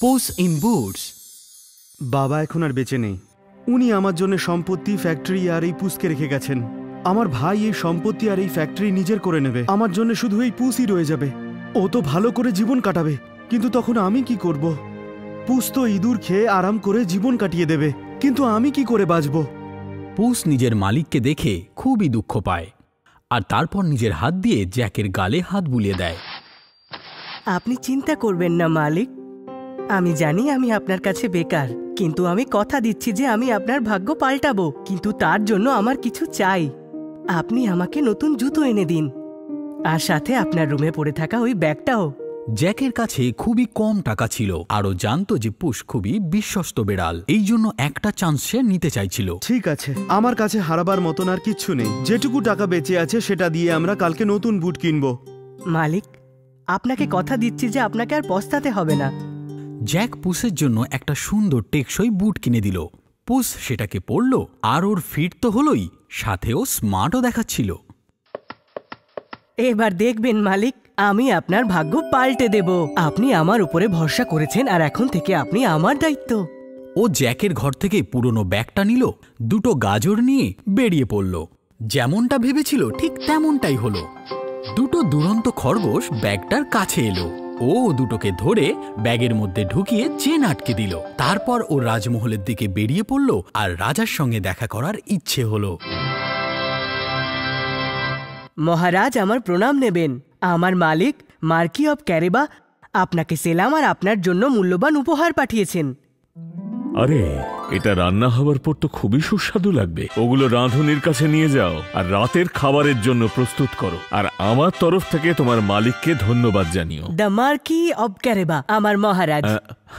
Pose in boots বাবা এখন আর বেঁচে নেই। উনি আমার জন্য সম্পত্তি ফ্যাক্টরি আর এই পুষকে রেখে গেছেন। আমার ভাই এই সম্পত্তি আর এই ফ্যাক্টরি নিজের করে নেবে। আমার জন্য শুধু এই পুষই রয়ে যাবে। ও তো ভালো করে জীবন কাটাবে। কিন্তু তখন আমি কি করব? পুষ তো ইঁদুর খেয়ে আরাম করে জীবন কাটিয়ে দেবে। কিন্তু আমি কি করে বাঁচব? পুস নিজের মালিককে দেখে খুবই দুঃখ পায়। আর তারপর নিজের হাত দিয়ে জ্যাকের গালে হাত বুলিয়ে দেয়। আপনি চিন্তা করবেন না মালিক। আমি জানি আমি আপনার কাছে বেকার কিন্তু আমি কথা দিচ্ছি যে আমি আপনার ভাগ্য পাল্টাবো কিন্তু তার জন্য আমার কিছু চাই। আপনি আমাকে নতুন জুতো এনে দিন। আর সাথে আপনার রুমে পড়ে থাকা ওই ব্যাগটাও। জ্যাকের কাছে খুবই কম টাকা ছিল আরও জানতো যে পুশ খুবই বিশ্বস্ত বেড়াল। এই জন্য একটা চান্স সে নিতে চাইছিল। ঠিক আছে আমার কাছে হারাবার মতন আর কিচ্ছু নেই। যেটুকু টাকা বেঁচে আছে সেটা দিয়ে আমরা কালকে নতুন বুট কিনবো। মালিক আপনাকে কথা দিচ্ছি যে আপনাকে আর পস্তাতে হবে না। জ্যাক পুসের জন্য একটা সুন্দর টেকসই বুট কিনে দিল। পুস সেটাকে পরল আর ওর ফিট তো হলোই সাথেও স্মার্টও দেখাচ্ছিল। এবার দেখবেন মালিক আমি আপনার ভাগ্য পাল্টে দেব। আপনি আমার উপরে ভরসা করেছেন আর এখন থেকে আপনি আমার দায়িত্ব। ও জ্যাকের ঘর থেকে পুরনো ব্যাগটা নিল দুটো গাজর নিয়ে বেরিয়ে পড়ল। যেমনটা ভেবেছিল ঠিক তেমনটাই হলো। দুটো দুরন্ত খরগোশ ব্যাগটার কাছে এলো। ও দুটোকে ধরে ব্যাগের মধ্যে ঢুকিয়ে চেন আটকে দিল। তারপর ও রাজমহলের দিকে বেরিয়ে পড়ল আর রাজার সঙ্গে দেখা করার ইচ্ছে হলো। মহারাজ, আমার প্রণাম নেবেন। আমার মালিক, মার্কি অব ক্যারেবা, আপনাকে সেলাম আর আপনার জন্য মূল্যবান উপহার পাঠিয়েছেন। আরে এটা রান্না হওয়ার পর তো খুবই সুস্বাদু লাগবে। ওগুলো রাঁধুনির কাছে নিয়ে যাও আর রাতের খাবারের জন্য প্রস্তুত করো। আর আমার তরফ থেকে তোমার মালিককে ধন্যবাদ জানিও। দ্য মার্কি অফ ক্যারেবা আমার মহারাজ।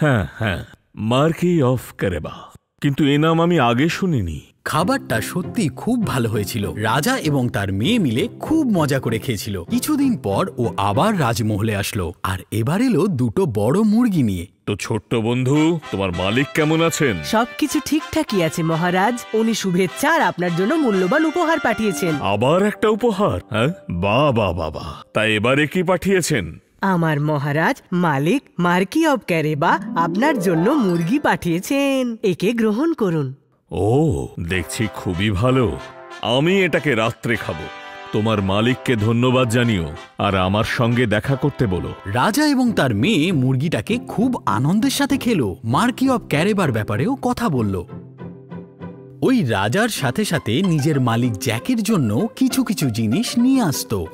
হ্যাঁ হ্যাঁ। মার্কি অফ ক্যারেবা কিন্তু এ নাম আমি আগে শুনিনি। খাবারটা সত্যি খুব ভালো হয়েছিল। রাজা এবং তার মেয়ে মিলে খুব মজা করে খেয়েছিল। কিছুদিন পর ও আবার রাজমহলে আসলো। আর এবার এলো দুটো বড় মুরগি নিয়ে। তো ছোট্ট বন্ধু তোমার মালিক কেমন আছেন? সবকিছু ঠিকঠাকই আছে মহারাজ। উনি শুভেচ্ছা আর আপনার জন্য মূল্যবান উপহার পাঠিয়েছেন। আবার একটা উপহার হ্যাঁ? বা বা বাবা তা এবারে কি পাঠিয়েছেন? আমার মহারাজ মালিক মার্কি অব ক্যারেবা আপনার জন্য মুরগি পাঠিয়েছেন। একে গ্রহণ করুন। ও, দেখছি খুবই ভালো। আমি এটাকে রাত্রে খাব। তোমার মালিককে ধন্যবাদ জানিও, আর আমার সঙ্গে দেখা করতে বলো। রাজা এবং তার মেয়ে মুরগিটাকে খুব আনন্দের সাথে খেলো। মার্কি অব ক্যারেবার ব্যাপারেও কথা বলল। ওই রাজার সাথে সাথে নিজের মালিক জ্যাকের জন্য কিছু কিছু জিনিস নিয়ে আসতো।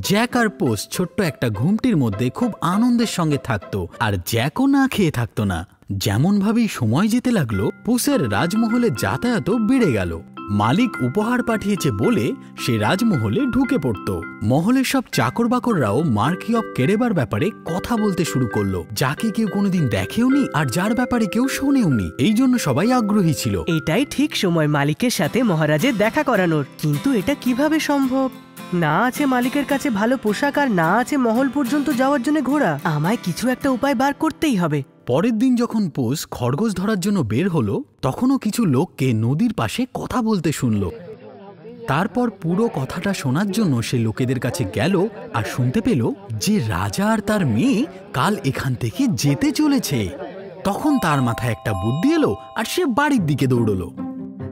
জ্যাক আর পোস ছোট্ট একটা ঘুমটির মধ্যে খুব আনন্দের সঙ্গে থাকতো, আর জ্যাকও না খেয়ে থাকতো না। যেমনভাবেই সময় যেতে লাগল, পুসের রাজমহলে যাতায়াতও বেড়ে গেল। মালিক উপহার পাঠিয়েছে বলে সে রাজমহলে ঢুকে পড়ত। মহলের সব চাকর বাকররাও মার্কি অফ কেরেবার ব্যাপারে কথা বলতে শুরু করল, যাকে কেউ কোনোদিন দেখেওনি আর যার ব্যাপারে কেউ শোনেওনি। এই জন্য সবাই আগ্রহী ছিল। এটাই ঠিক সময় মালিকের সাথে মহারাজের দেখা করানোর। কিন্তু এটা কীভাবে সম্ভব? না আছে মালিকের কাছে ভালো পোশাক আর না আছে মহল পর্যন্ত যাওয়ার জন্য ঘোড়া। আমায় কিছু একটা উপায় বার করতেই হবে। পরের দিন যখন পোষ খরগোশ ধরার জন্য বের হলো তখনও কিছু লোককে নদীর পাশে কথা বলতে শুনল। তারপর পুরো কথাটা শোনার জন্য সে লোকেদের কাছে গেল আর শুনতে পেল যে রাজা আর তার মেয়ে কাল এখান থেকে যেতে চলেছে। তখন তার মাথায় একটা বুদ্ধি এলো আর সে বাড়ির দিকে দৌড়লো।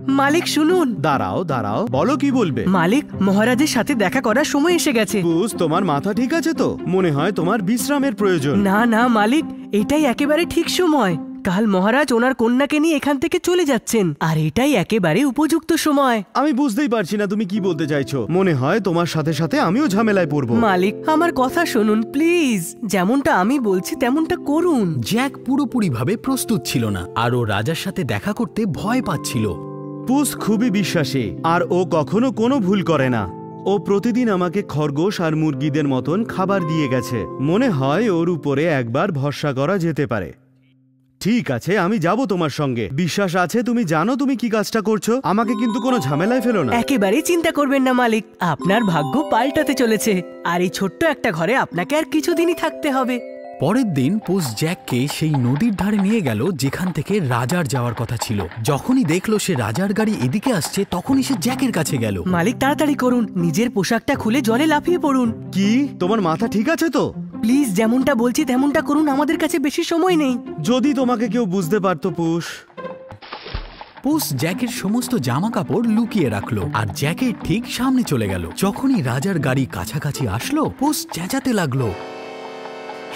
মালিক শুনুন। দাঁড়াও দাঁড়াও বলো কি বলবে? মালিক মহারাজের সাথে দেখা করার সময় এসে গেছে। বুঝ তোমার মাথা ঠিক আছে তো? মনে হয় তোমার বিশ্রামের প্রয়োজন। না না মালিক এটাই একেবারে ঠিক সময়। কাল মহারাজ ওনার কন্যাকে নিয়ে এখান থেকে চলে যাচ্ছেন আর এটাই একেবারে উপযুক্ত সময়। আমি বুঝতেই পারছি না তুমি কি বলতে চাইছো। মনে হয় তোমার সাথে সাথে আমিও ঝামেলায় পড়ব। মালিক আমার কথা শুনুন প্লিজ। যেমনটা আমি বলছি তেমনটা করুন। জ্যাক পুরোপুরিভাবে প্রস্তুত ছিল না আর ও রাজার সাথে দেখা করতে ভয় পাচ্ছিল। পুস খুবই বিশ্বাসী আর ও কখনো কোনো ভুল করে না। ও প্রতিদিন আমাকে খরগোশ আর মুরগিদের মতন খাবার দিয়ে গেছে। মনে হয় ওর উপরে একবার ভরসা করা যেতে পারে। ঠিক আছে, আমি যাব তোমার সঙ্গে। বিশ্বাস আছে, তুমি জানো তুমি কি কাজটা করছ? আমাকে কিন্তু কোনো ঝামেলায় ফেলো না। একেবারেই চিন্তা করবেন না, মালিক। আপনার ভাগ্য পাল্টাতে চলেছে। আর এই ছোট্ট একটা ঘরে আপনাকে আর কিছুদিনই থাকতে হবে। পরের দিন পোস জ্যাককে সেই নদীর ধারে নিয়ে গেল যেখান থেকে রাজার যাওয়ার কথা ছিল। যখনই দেখল সে রাজার গাড়ি এদিকে আসছে তখনই সে জ্যাকের কাছে গেল। মালিক তাড়াতাড়ি করুন। নিজের পোশাকটা খুলে জলে লাফিয়ে পড়ুন। কি? তোমার মাথা ঠিক আছে তো? প্লিজ যেমনটা বলছি তেমনটা করুন। আমাদের কাছে বেশি সময় নেই। যদি তোমাকে কেউ বুঝতে পারতো পুষ পুস জ্যাকের সমস্ত জামা কাপড় লুকিয়ে রাখল আর জ্যাকের ঠিক সামনে চলে গেল। যখনই রাজার গাড়ি কাছাকাছি আসলো পুস চেঁচাতে লাগল।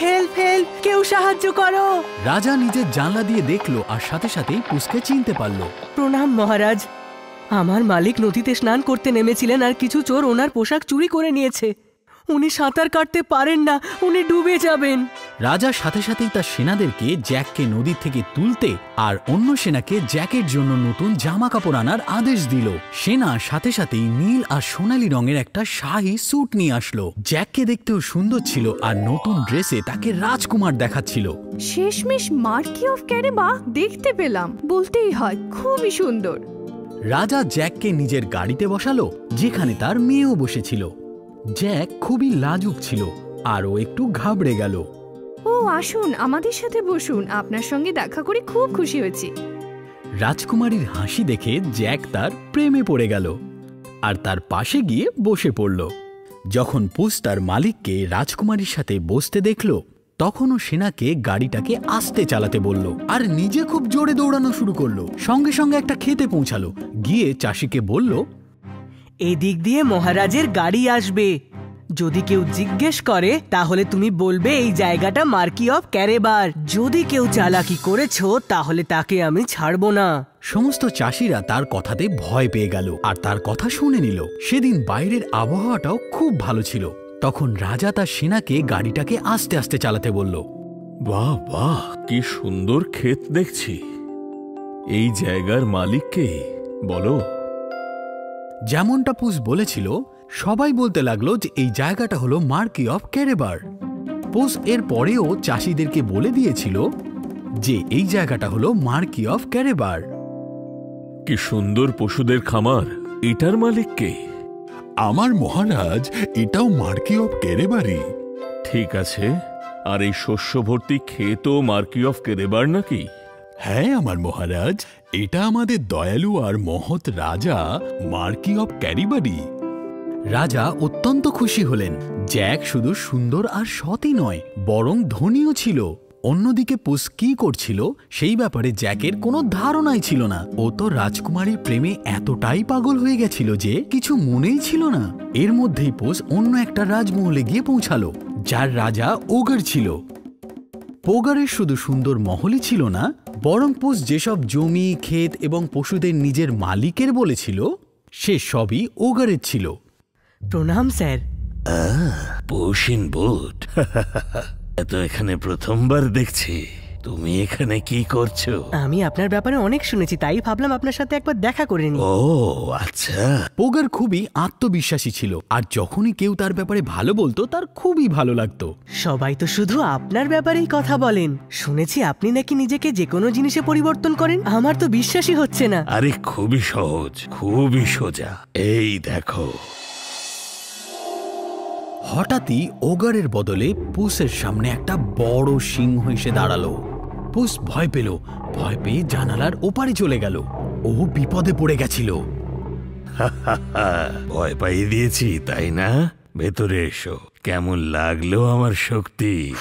হেল্প হেল্প কেউ সাহায্য করো। রাজা নিজের জানলা দিয়ে দেখল আর সাথে সাথেই পুসকে চিনতে পারল। প্রণাম মহারাজ। আমার মালিক নদীতে স্নান করতে নেমেছিলেন আর কিছু চোর ওনার পোশাক চুরি করে নিয়েছে। উনি সাঁতার কাটতে পারেন না উনি ডুবে যাবেন। রাজা সাথে সাথেই তার সেনাদেরকে জ্যাককে নদীর থেকে তুলতে আর অন্য সেনাকে জ্যাকের জন্য নতুন জামা কাপড় আনার আদেশ দিল। সেনা সাথে সাথেই নীল আর সোনালী রঙের একটা শাহী স্যুট নিয়ে আসলো। জ্যাককে দেখতেও সুন্দর ছিল আর নতুন ড্রেসে তাকে রাজকুমার দেখাচ্ছিল। শেষমেশ মার্কি অফ ক্যারেবা দেখতে পেলাম। বলতেই হয় খুবই সুন্দর। রাজা জ্যাককে নিজের গাড়িতে বসালো যেখানে তার মেয়েও বসেছিল। জ্যাক খুবই লাজুক ছিল আরও একটু ঘাবড়ে গেল। ও আসুন আমাদের সাথে বসুন। আপনার সঙ্গে দেখা করে খুব খুশি হয়েছি। রাজকুমারীর হাসি দেখে জ্যাক তার প্রেমে পড়ে গেল আর তার পাশে গিয়ে বসে পড়ল। যখন পুস তার মালিককে রাজকুমারীর সাথে বসতে দেখল তখনও সেনাকে গাড়িটাকে আস্তে চালাতে বলল আর নিজে খুব জোরে দৌড়ানো শুরু করল। সঙ্গে সঙ্গে একটা খেতে পৌঁছালো। গিয়ে চাষিকে বলল এদিক দিয়ে মহারাজের গাড়ি আসবে। যদি কেউ জিজ্ঞেস করে তাহলে তুমি বলবে এই জায়গাটা মার্কি অফ ক্যারেবার। যদি কেউ চালাকি করেছ তাহলে তাকে আমি ছাড়বো না। সমস্ত চাষিরা তার কথাতে ভয় পেয়ে গেল আর তার কথা শুনে নিল। সেদিন বাইরের আবহাওয়াটাও খুব ভালো ছিল। তখন রাজা তার সেনাকে গাড়িটাকে আস্তে আস্তে চালাতে বলল বাহ বাহ কি সুন্দর ক্ষেত দেখছি। এই জায়গার মালিককে বলো। যেমনটা পুস বলেছিল সবাই বলতে লাগল যে এই জায়গাটা হলো মার্কি অফ ক্যারেবার পুস এর পরেও চাষিদেরকে বলে দিয়েছিল যে এই জায়গাটা হলো মার্কি অফ ক্যারেবার কি সুন্দর পশুদের খামার। এটার মালিক কে? আমার মহারাজ এটাও মার্কি অফ কেরেবারি ঠিক আছে। আর এই শস্য ভর্তি ক্ষেতও মার্কি অফ কেরেবার নাকি? হ্যাঁ আমার মহারাজ এটা আমাদের দয়ালু আর মহৎ রাজা মার্কি অফ ক্যারিবারি রাজা অত্যন্ত খুশি হলেন। জ্যাক শুধু সুন্দর আর সতই নয়, বরং ধনীও ছিল। অন্যদিকে পুস কি করছিল, সেই ব্যাপারে জ্যাকের কোনো ধারণাই ছিল না। ও তো রাজকুমারীর প্রেমে এতটাই পাগল হয়ে গেছিল যে কিছু মনেই ছিল না। এর মধ্যেই পুস অন্য একটা রাজমহলে গিয়ে পৌঁছালো, যার রাজা ওগার ছিল। পোগারের শুধু সুন্দর মহলই ছিল না, বরং পুস যেসব জমি, ক্ষেত এবং পশুদের নিজের মালিকের বলেছিল, সে সবই ওগারের ছিল। প্রণাম স্যার। পৌশিন বুট। তো এখানে প্রথমবার দেখছি। তুমি এখানে কি করছ? আমি আপনার ব্যাপারে অনেক শুনেছি তাই ভাবলাম আপনার সাথে একবার দেখা করে নি ও আচ্ছা। পোগার খুবই আত্মবিশ্বাসী ছিল আর যখনই কেউ তার ব্যাপারে ভালো বলতো তার খুবই ভালো লাগতো। সবাই তো শুধু আপনার ব্যাপারেই কথা বলেন। শুনেছি আপনি নাকি নিজেকে যে কোনো জিনিসে পরিবর্তন করেন। আমার তো বিশ্বাসই হচ্ছে না। আরে খুবই সহজ খুবই সোজা। এই দেখো। হঠাৎই ওগারের বদলে পুসের সামনে একটা বড় সিংহ এসে দাঁড়াল। পুস ভয় পেল ভয় পেয়ে জানালার ওপারে চলে গেল। ও বিপদে পড়ে গেছিল। ভয় পাইয়ে দিয়েছি তাই না? ভেতরে এসো কেমন লাগল আমার শক্তি?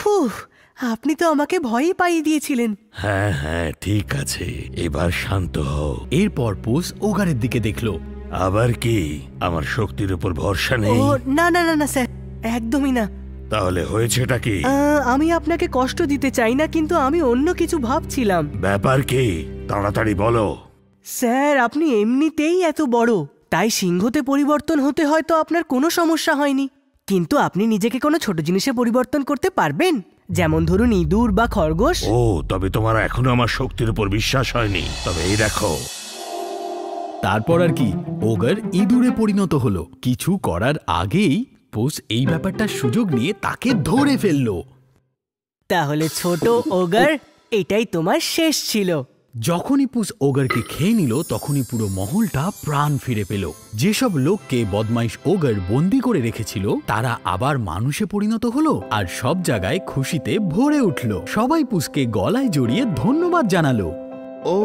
আপনি তো আমাকে ভয়ই পাইয়ে দিয়েছিলেন। হ্যাঁ হ্যাঁ ঠিক আছে এবার শান্ত হও। এরপর পুস ওগারের দিকে দেখল। আবার কি? আমার শক্তির উপর ভরসা নেই? না না না না স্যার। একদমই না। তাহলে হয়েছেটা কি? আমি আপনাকে কষ্ট দিতে চাই না কিন্তু আমি অন্য কিছু ভাবছিলাম। ব্যাপার কি? তাড়াতাড়ি বলো। স্যার আপনি এমনিতেই এত বড়। তাই সিংহতে পরিবর্তন হতে হয়তো আপনার কোনো সমস্যা হয়নি। কিন্তু আপনি নিজেকে কোনো ছোট জিনিসে পরিবর্তন করতে পারবেন? যেমন ধরুন ইঁদুর বা খরগোশ। ও তবে তোমার এখনও আমার শক্তির উপর বিশ্বাস হয়নি। তবে এই দেখো। তারপর আর কি ওগার ইঁদুরে পরিণত হলো। কিছু করার আগেই পুস এই ব্যাপারটার সুযোগ নিয়ে তাকে ধরে ফেলল। তাহলে ছোট ওগার এটাই তোমার শেষ ছিল। যখনই পুস ওগারকে খেয়ে নিল তখনই পুরো মহলটা প্রাণ ফিরে পেল। যেসব লোককে বদমাইশ ওগার বন্দি করে রেখেছিল তারা আবার মানুষে পরিণত হলো আর সব জায়গায় খুশিতে ভরে উঠল। সবাই পুসকে গলায় জড়িয়ে ধন্যবাদ জানালো। ও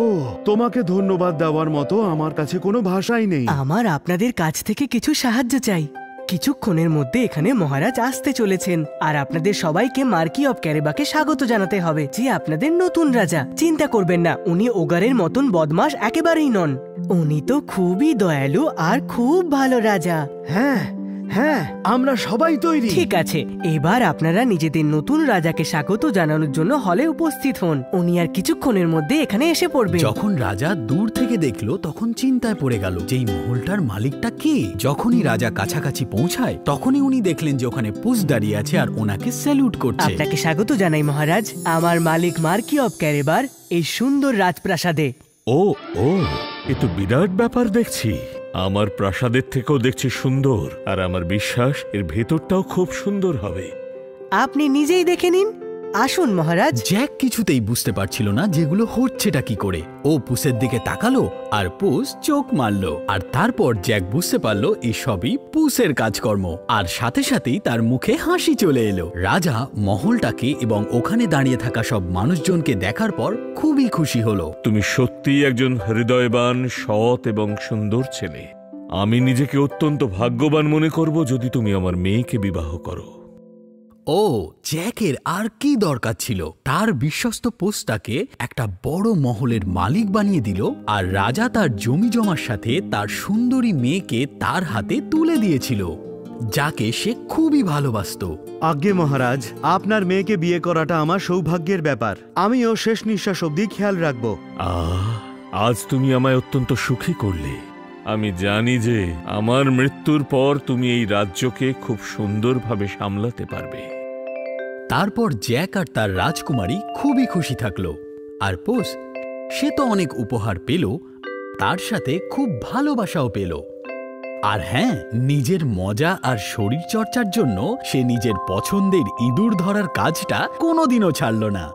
তোমাকে ধন্যবাদ দেওয়ার মতো আমার কাছে কোনো ভাষাই নেই। আমার আপনাদের কাছ থেকে কিছু সাহায্য চাই। কিছুক্ষণের মধ্যে এখানে মহারাজ আসতে চলেছেন। আর আপনাদের সবাইকে মার্কি অফ ক্যারেবাকে স্বাগত জানাতে হবে, যে আপনাদের নতুন রাজা। চিন্তা করবেন না, উনি ওগারের মতন বদমাস একেবারেই নন। উনি তো খুবই দয়ালু আর খুব ভালো রাজা। হ্যাঁ হ্যাঁ আমরা সবাই তৈরি। ঠিক আছে এবার আপনারা নিজেদের নতুন রাজাকে স্বাগত জানানোর জন্য হলে উপস্থিত হন। উনি আর কিছুক্ষণের মধ্যে এখানে এসে পড়বেন। যখন রাজা দূর থেকে দেখল তখন চিন্তায় পড়ে গেল যে এই মহলটার মালিকটা কে? যখনই রাজা কাছাকাছি পৌঁছায় তখনই উনি দেখলেন যে ওখানে পুষ দাঁড়িয়ে আছে আর ওনাকে স্যালুট করছে। আপনাকে স্বাগত জানাই মহারাজ আমার মালিক মার্কি অফ ক্যারেবার এই সুন্দর রাজপ্রাসাদে। ও ও এ তো বিরাট ব্যাপার দেখছি। আমার প্রাসাদের থেকেও দেখছি সুন্দর, আর আমার বিশ্বাস এর ভেতরটাও খুব সুন্দর হবে। আপনি নিজেই দেখে নিন। আসুন মহারাজ। জ্যাক কিছুতেই বুঝতে পারছিল না যেগুলো হচ্ছেটা কি করে। ও পুসের দিকে তাকালো আর পুস চোখ মারলো। আর তারপর জ্যাক বুঝতে পারল এসবই পুসের কাজকর্ম। আর সাথে সাথেই তার মুখে হাসি চলে এলো। রাজা মহলটাকে এবং ওখানে দাঁড়িয়ে থাকা সব মানুষজনকে দেখার পর খুবই খুশি হলো। তুমি সত্যিই একজন হৃদয়বান সৎ এবং সুন্দর ছেলে। আমি নিজেকে অত্যন্ত ভাগ্যবান মনে করব যদি তুমি আমার মেয়েকে বিবাহ করো। ও জ্যাকের আর কি দরকার ছিল? তার বিশ্বস্ত পোস্টটাকে একটা বড় মহলের মালিক বানিয়ে দিল আর রাজা তার জমি জমার সাথে তার সুন্দরী মেয়েকে তার হাতে তুলে দিয়েছিল যাকে সে খুবই ভালোবাসত। আজ্ঞে মহারাজ আপনার মেয়েকে বিয়ে করাটা আমার সৌভাগ্যের ব্যাপার। আমিও শেষ নিঃশ্বাস অব্দি খেয়াল রাখব। আজ তুমি আমায় অত্যন্ত সুখী করলে। আমি জানি যে আমার মৃত্যুর পর তুমি এই রাজ্যকে খুব সুন্দরভাবে সামলাতে পারবে। তারপর জ্যাক আর তার রাজকুমারী খুবই খুশি থাকল। আর পোস, সে তো অনেক উপহার পেল, তার সাথে খুব ভালোবাসাও পেল। আর হ্যাঁ নিজের মজা আর শরীর চর্চার জন্য সে নিজের পছন্দের ইঁদুর ধরার কাজটা কোনোদিনও ছাড়ল না।